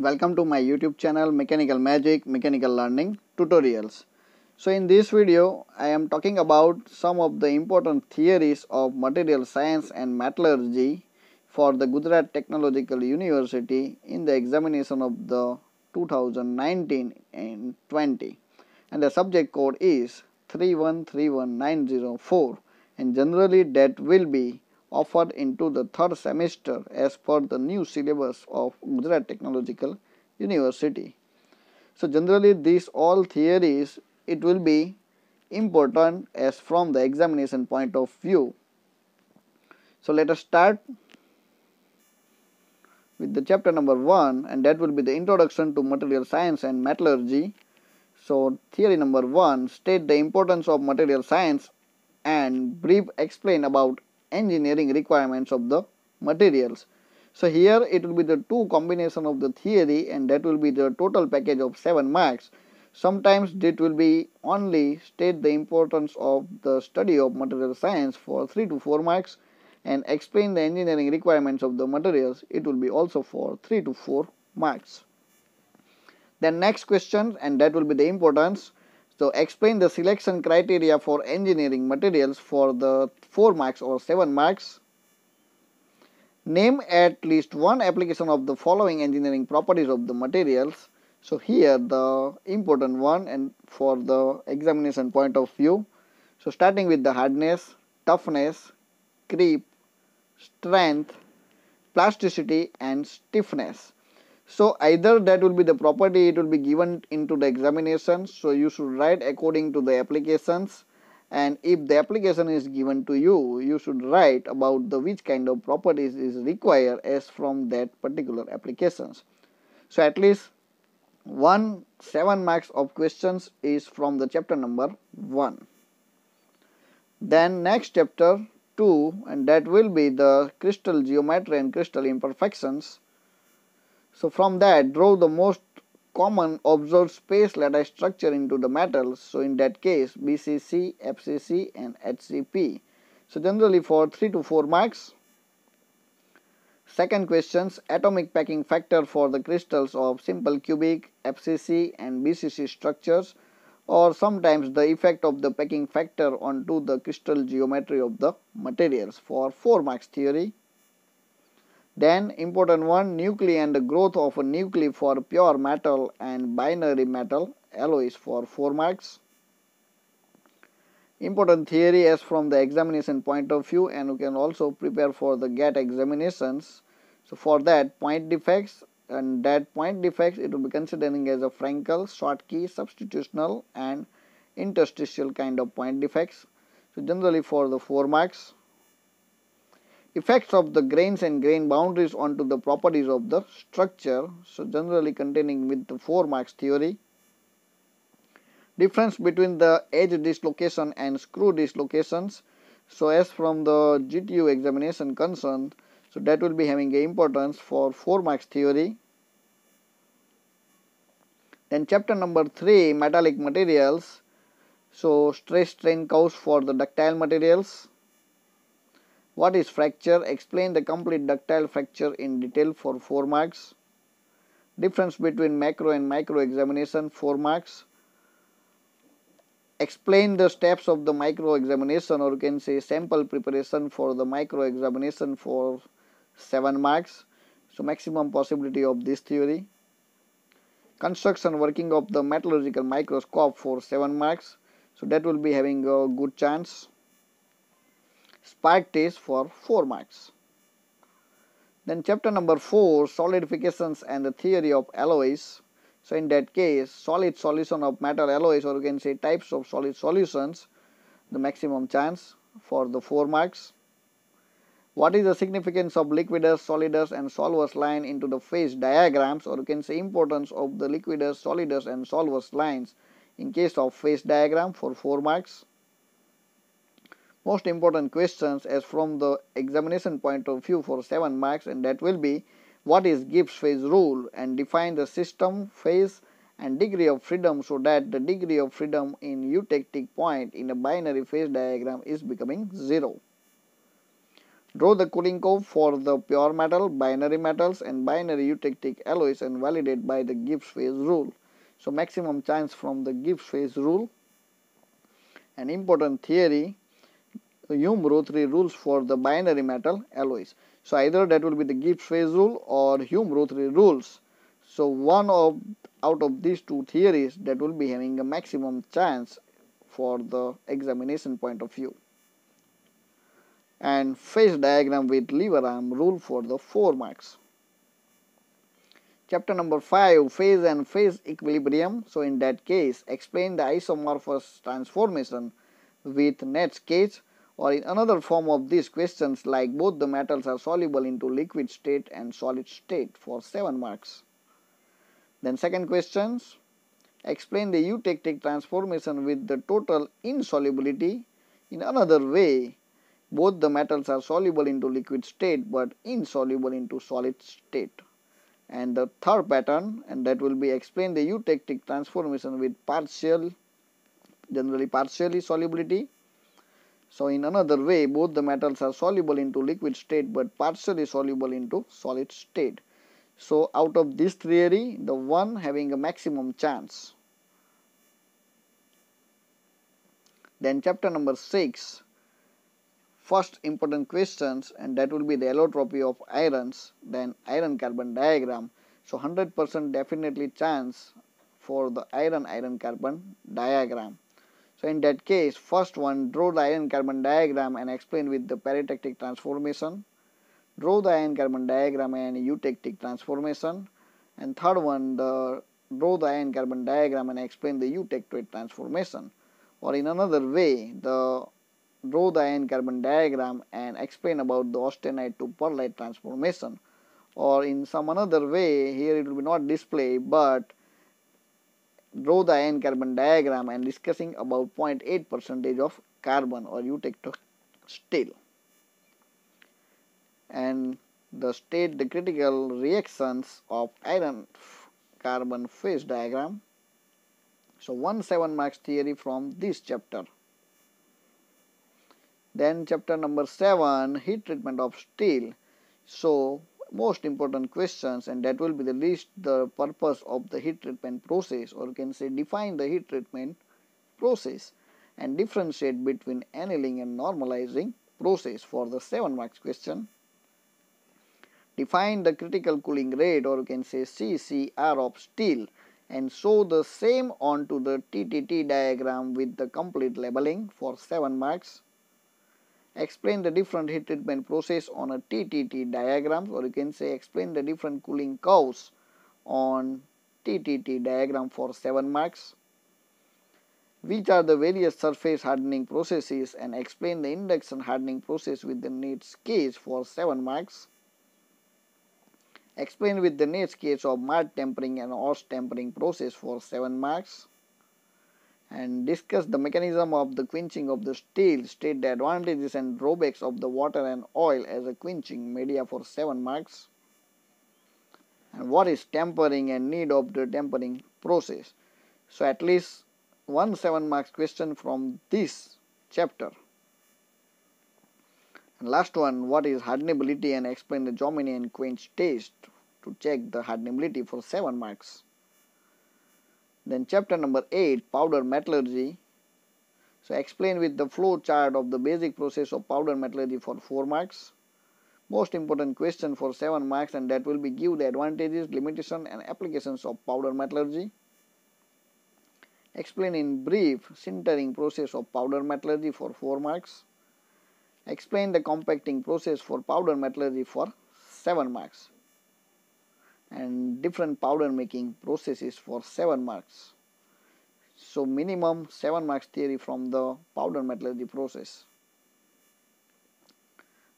Welcome to my YouTube channel Mechanical Magic Mechanical Learning Tutorials. So in this video I am talking about some of the important theories of material science and metallurgy for the Gujarat Technological University in the examination of the 2019 and 20 and the subject code is 3131904 and generally that will be offered into the third semester as per the new syllabus of Gujarat Technological University. So generally these all theories it will be important as from the examination point of view. So let us start with the chapter number 1 and that will be the introduction to material science and metallurgy. So theory number 1 state the importance of material science and brief explain about engineering requirements of the materials. So here it will be the two combination of the theory and that will be the total package of 7 marks. Sometimes it will be only state the importance of the study of material science for 3 to 4 marks and explain the engineering requirements of the materials it will be also for 3 to 4 marks. Then next question and that will be the importance so explain the selection criteria for engineering materials for the 4 marks or 7 marks. Name at least one application of the following engineering properties of the materials. So here the important one and for the examination point of view. So starting with the hardness, toughness, creep, strength, plasticity and stiffness. So either that will be the property it will be given into the examination. So you should write according to the applications and if the application is given to you, you should write about the which kind of properties is required as from that particular applications. So at least one 7 marks of questions is from the chapter number 1. Then next chapter 2 and that will be the crystal geometry and crystal imperfections. So from that draw the most common observed space lattice structure into the metals. So in that case BCC, FCC and HCP. So generally for 3 to 4 marks. Second questions atomic packing factor for the crystals of simple cubic, FCC and BCC structures or sometimes the effect of the packing factor onto the crystal geometry of the materials for 4 marks theory. Then important one nuclei and the growth of a nuclei for pure metal and binary metal alloys for 4 marks. Important theory as from the examination point of view and you can also prepare for the GATE examinations. So for that point defects and that point defects it will be considering as a Frenkel, Schottky, substitutional and interstitial kind of point defects. So generally for the 4 marks effects of the grains and grain boundaries onto the properties of the structure. So generally containing with the 4 marks theory. Difference between the edge dislocation and screw dislocations. So as from the GTU examination concerned, so that will be having a importance for 4 marks theory. Then chapter number 3 metallic materials. So stress strain curves for the ductile materials. What is fracture? Explain the complete ductile fracture in detail for 4 marks. Difference between macro and micro examination 4 marks. Explain the steps of the micro examination or you can say sample preparation for the micro examination for 7 marks. So maximum possibility of this theory. Construction working of the metallurgical microscope for 7 marks. So that will be having a good chance spark test for 4 marks. Then chapter number 4 solidifications and the theory of alloys. So in that case solid solution of metal alloys or you can say types of solid solutions the maximum chance for the 4 marks. What is the significance of liquidus, solidus and solvus line into the phase diagrams or you can say importance of the liquidus, solidus and solvus lines in case of phase diagram for 4 marks most important questions as from the examination point of view for 7 marks and that will be what is Gibbs phase rule and define the system phase and degree of freedom so that the degree of freedom in eutectic point in a binary phase diagram is becoming 0. Draw the cooling curve for the pure metal, binary metals and binary eutectic alloys and validate by the Gibbs phase rule. So maximum chance from the Gibbs phase rule. An important theory Hume-Rothery rules for the binary metal alloys. So either that will be the Gibbs phase rule or Hume-Rothery rules. So one of out of these two theories that will be having a maximum chance for the examination point of view. And phase diagram with lever arm rule for the 4 marks. Chapter number 5 phase and phase equilibrium. So in that case explain the isomorphous transformation with Naitzsch's or in another form of these questions like both the metals are soluble into liquid state and solid state for 7 marks. Then second questions explain the eutectic transformation with the total insolubility. In another way both the metals are soluble into liquid state but insoluble into solid state. And the third pattern and that will be explain the eutectic transformation with partial generally partially solubility so in another way, both the metals are soluble into liquid state but partially soluble into solid state. So out of this theory, the one having a maximum chance. Then chapter number 6, first important questions and that will be the allotropy of irons, then iron carbon diagram. So 100% definitely chance for the iron iron carbon diagram. So in that case, first one, draw the iron carbon diagram and explain with the peritectic transformation. Draw the iron carbon diagram and eutectic transformation. And third one, the draw the iron carbon diagram and explain the eutectoid transformation. Or in another way, the draw the iron carbon diagram and explain about the austenite to pearlite transformation. Or in some another way, here it will be not display, but draw the iron carbon diagram and discussing about 0.8 percentage of carbon or eutectoid steel. And the state the critical reactions of iron carbon phase diagram. So 1 7 marks theory from this chapter. Then chapter number 7 heat treatment of steel. So most important questions and that will be the least the purpose of the heat treatment process or you can say define the heat treatment process and differentiate between annealing and normalizing process for the 7 marks question. Define the critical cooling rate or you can say CCR of steel and show the same onto the TTT diagram with the complete labeling for 7 marks explain the different heat treatment process on a TTT diagram or you can say explain the different cooling curves on TTT diagram for 7 marks. Which are the various surface hardening processes and explain the induction hardening process with the Naitzsch for 7 marks. Explain with the Naitzsch of martempering and austempering process for 7 marks and discuss the mechanism of the quenching of the steel, state the advantages and drawbacks of the water and oil as a quenching media for 7 marks and what is tempering and need of the tempering process. So at least one 7 marks question from this chapter. And last one, what is hardenability and explain the Jominy and quench test to check the hardenability for 7 marks. Then chapter number 8 powder metallurgy. So explain with the flow chart of the basic process of powder metallurgy for 4 marks. Most important question for 7 marks and that will be give the advantages, limitation and applications of powder metallurgy. Explain in brief sintering process of powder metallurgy for 4 marks. Explain the compacting process for powder metallurgy for 7 marks and different powder making processes for 7 marks. So minimum 7 marks theory from the powder metallurgy process.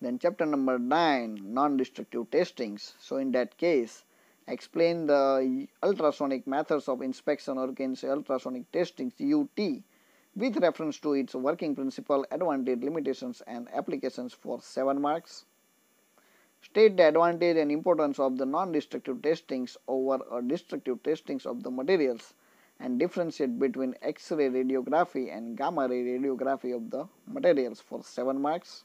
Then chapter number 9 non-destructive testings. So in that case explain the ultrasonic methods of inspection or can say ultrasonic testings UT with reference to its working principle, advantage, limitations and applications for 7 marks. State the advantage and importance of the non-destructive testings over a destructive testings of the materials and differentiate between X-ray radiography and gamma ray radiography of the materials for 7 marks.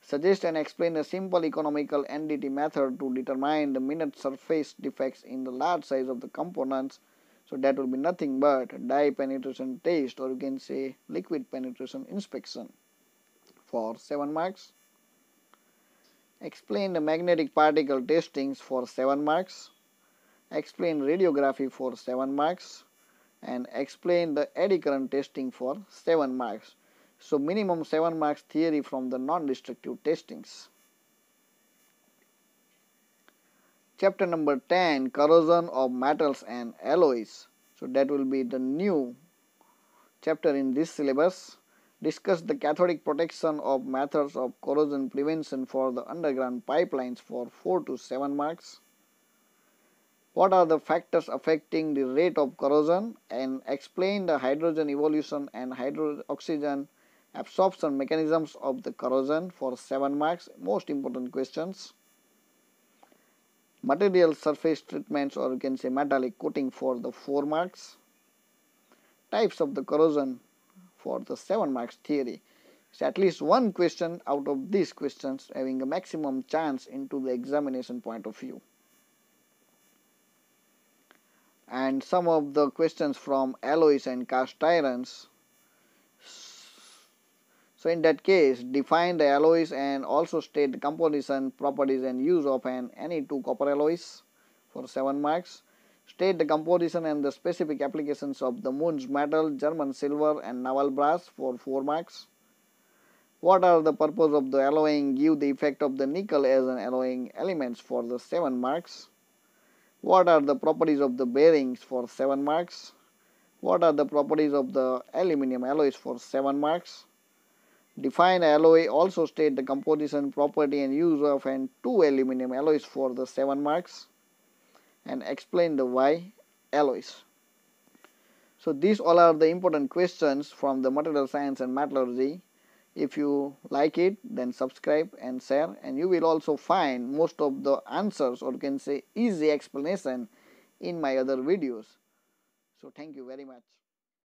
Suggest and explain a simple economical NDT method to determine the minute surface defects in the large size of the components. So that will be nothing but dye penetration test or you can say liquid penetration inspection for 7 marks. Explain the magnetic particle testings for 7 marks. Explain radiography for 7 marks. And explain the eddy current testing for 7 marks. So minimum 7 marks theory from the non-destructive testings. Chapter number 10 corrosion of metals and alloys. So that will be the new chapter in this syllabus discuss the cathodic protection of methods of corrosion prevention for the underground pipelines for 4 to 7 marks. What are the factors affecting the rate of corrosion and explain the hydrogen evolution and hydro oxygen absorption mechanisms of the corrosion for 7 marks most important questions. Material surface treatments or you can say metallic coating for the 4 marks. Types of the corrosion for the 7 marks theory. So at least one question out of these questions having a maximum chance into the examination point of view. And some of the questions from alloys and cast irons. So in that case, define the alloys and also state the composition, properties and use of an any two copper alloys for 7 marks. State the composition and the specific applications of the Muntz metal, German silver and naval brass for 4 marks. What are the purpose of the alloying? Give the effect of the nickel as an alloying elements for the 7 marks. What are the properties of the bearings for 7 marks? What are the properties of the aluminum alloys for 7 marks? Define alloy also state the composition, property and use of and two aluminum alloys for the 7 marks and explain the why alloys. So these all are the important questions from the material science and metallurgy. If you like it then subscribe and share and you will also find most of the answers or you can say easy explanation in my other videos. So thank you very much.